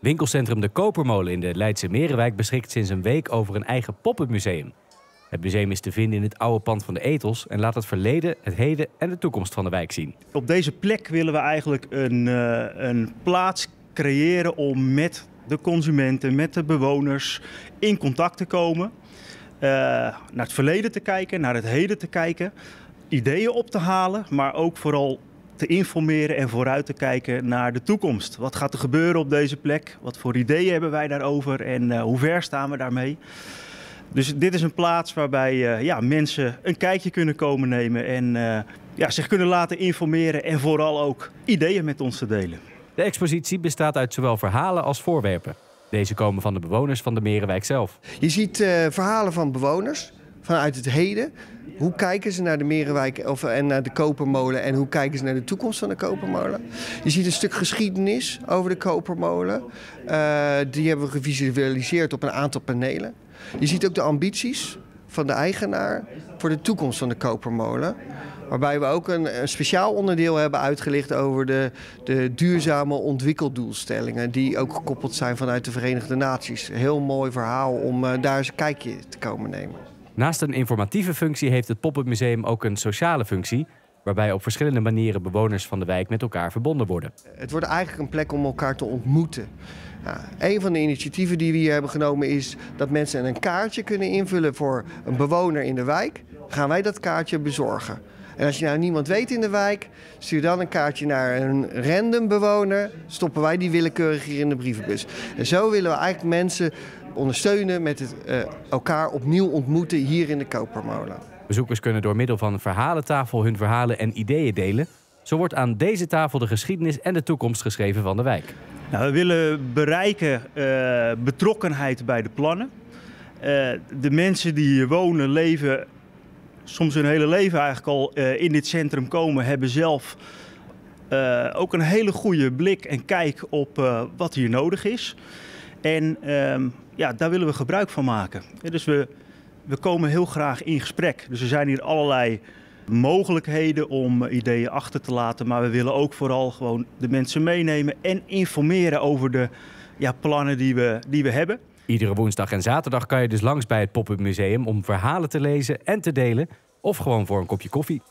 Winkelcentrum De Kopermolen in de Leidse Merenwijk beschikt sinds een week over een eigen pop-up. Het museum is te vinden in het oude pand van de Etels en laat het verleden, het heden en de toekomst van de wijk zien. Op deze plek willen we eigenlijk een, eh, een plaats creëren om met de consumenten, met de bewoners in contact te komen. Uh, naar het verleden te kijken, naar het heden te kijken, ideeën op te halen, maar ook vooral te informeren en vooruit te kijken naar de toekomst. Wat gaat er gebeuren op deze plek? Wat voor ideeën hebben wij daarover en uh, hoe ver staan we daarmee? Dus dit is een plaats waarbij uh, ja, mensen een kijkje kunnen komen nemen en uh, ja, zich kunnen laten informeren en vooral ook ideeën met ons te delen. De expositie bestaat uit zowel verhalen als voorwerpen. Deze komen van de bewoners van de Merenwijk zelf. Je ziet uh, verhalen van bewoners vanuit het heden. Hoe kijken ze naar de Merenwijk of, en naar de Kopermolen en hoe kijken ze naar de toekomst van de Kopermolen? Je ziet een stuk geschiedenis over de Kopermolen. Uh, die hebben we gevisualiseerd op een aantal panelen. Je ziet ook de ambities van de eigenaar voor de toekomst van de Kopermolen. Waarbij we ook een, speciaal onderdeel hebben uitgelicht over de, de duurzame ontwikkeldoelstellingen. Die ook gekoppeld zijn vanuit de Verenigde Naties. Heel mooi verhaal om uh, daar eens een kijkje te komen nemen. Naast een informatieve functie heeft het Pop-up Museum ook een sociale functie. Waarbij op verschillende manieren bewoners van de wijk met elkaar verbonden worden. Het wordt eigenlijk een plek om elkaar te ontmoeten. Ja, een van de initiatieven die we hier hebben genomen is dat mensen een kaartje kunnen invullen voor een bewoner in de wijk. Gaan wij dat kaartje bezorgen. En als je nou niemand weet in de wijk, stuur dan een kaartje naar een random bewoner. Stoppen wij die willekeurig hier in de brievenbus. En zo willen we eigenlijk mensen ondersteunen met het uh, elkaar opnieuw ontmoeten hier in de Kopermolen. Bezoekers kunnen door middel van een verhalentafel hun verhalen en ideeën delen. Zo wordt aan deze tafel de geschiedenis en de toekomst geschreven van de wijk. Nou, we willen bereiken uh, betrokkenheid bij de plannen. Uh, de mensen die hier wonen, leven, soms hun hele leven eigenlijk al uh, in dit centrum komen, hebben zelf ook een hele goede blik en kijk op wat hier nodig is. En ehm, ja, daar willen we gebruik van maken. Dus we, we komen heel graag in gesprek. Dus er zijn hier allerlei mogelijkheden om ideeën achter te laten. Maar we willen ook vooral gewoon de mensen meenemen en informeren over de ja, plannen die we, die we hebben. Iedere woensdag en zaterdag kan je dus langs bij het Pop-up Museum om verhalen te lezen en te delen. Of gewoon voor een kopje koffie.